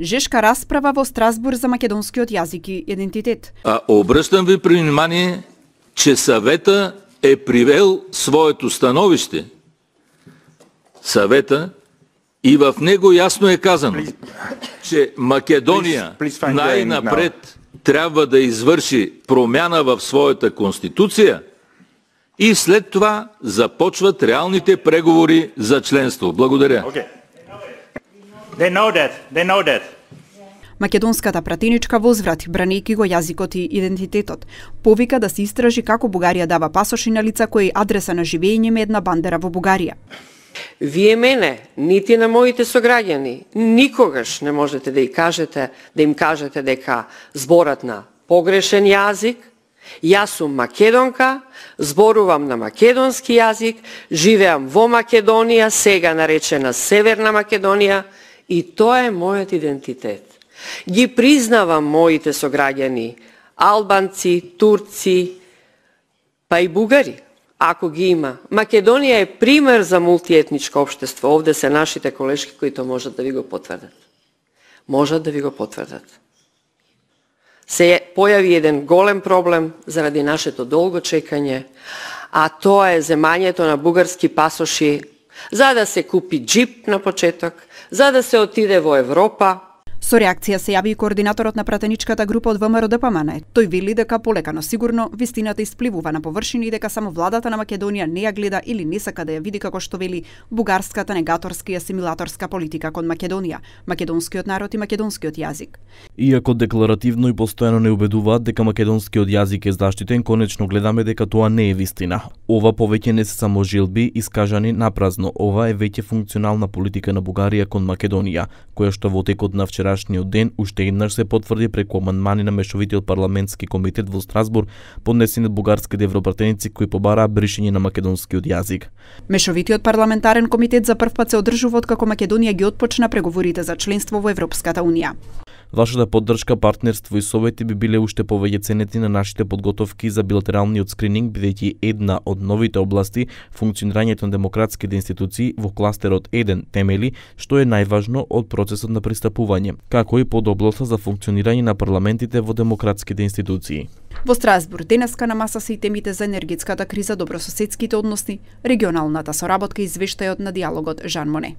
Жешка расправа во Страсбур за македонскиот јазик и идентитет. А обрштам ви при внимание, че съвета е привел своето становище. Съвета и в него ясно е казано, че Македония най-напред трябва да извърши промяна в своята конституция и след това започват реалните преговори за членство. Благодаря. Okay. They know that. They know that. Македонската пратеничка возврати, бранејќи го јазикот и идентитетот. Повика да се истражи како Бугарија дава пасоши на лица кои адреса на живење ме една бандера во Бугарија. Вие мене, нити на моите сограѓани, никогаш не можете да и кажете, да им кажете дека зборат на погрешен јазик, Јас сум македонка, зборувам на македонски јазик, живеам во Македонија, сега наречена Северна Македонија, и тоа е мојот идентитет. Ги признавам моите сограѓани, албанци, турци, па и бугари, ако ги има. Македонија е пример за мултиетничко општество. Овде се нашите колешки кои тоа можат да ви го потврдат. Можат да ви го потврдат се појави еден голем проблем заради нашето долго чекање, а тоа е земањето на бугарски пасоши за да се купи джип на почеток, за да се отиде во Европа, Со реакција се јави и координаторот на пратеничката група од ВМРО да ДПМН. Тој вели дека полека но сигурно вистината испливува на површина и дека само владата на Македонија не ја гледа или не сака да ја види како што вели бугарската негаторска и асимилаторска политика кон Македонија, македонскиот народ и македонскиот јазик. Иако декларативно и постојано не убедуваат дека македонскиот јазик е заштитен, конечно гледаме дека тоа не е вистина. Ова повеќе не се само жилби искажани напразно. Ова е веќе функционална политика на Бугарија кон Македонија, која што во текот на вчера вчерашниот ден уште еднаш се потврди преку амандмани на мешовитиот парламентски комитет во Страсбур, поднесени од бугарските европратеници кои побараа бришење на македонскиот јазик. Мешовитиот парламентарен комитет за прв пат се одржува откако Македонија ги отпочна преговорите за членство во Европската унија. Вашата поддршка, партнерство и совети би биле уште повеќе ценети на нашите подготовки за билатералниот скрининг, бидејќи една од новите области функционирањето на демократските институции во кластерот 1 темели, што е најважно од процесот на пристапување, како и под областа за функционирање на парламентите во демократските институции. Во Страсбург денеска на маса се и темите за енергетската криза, добрососедските односи, регионалната соработка и извештајот на диалогот Жан Моне.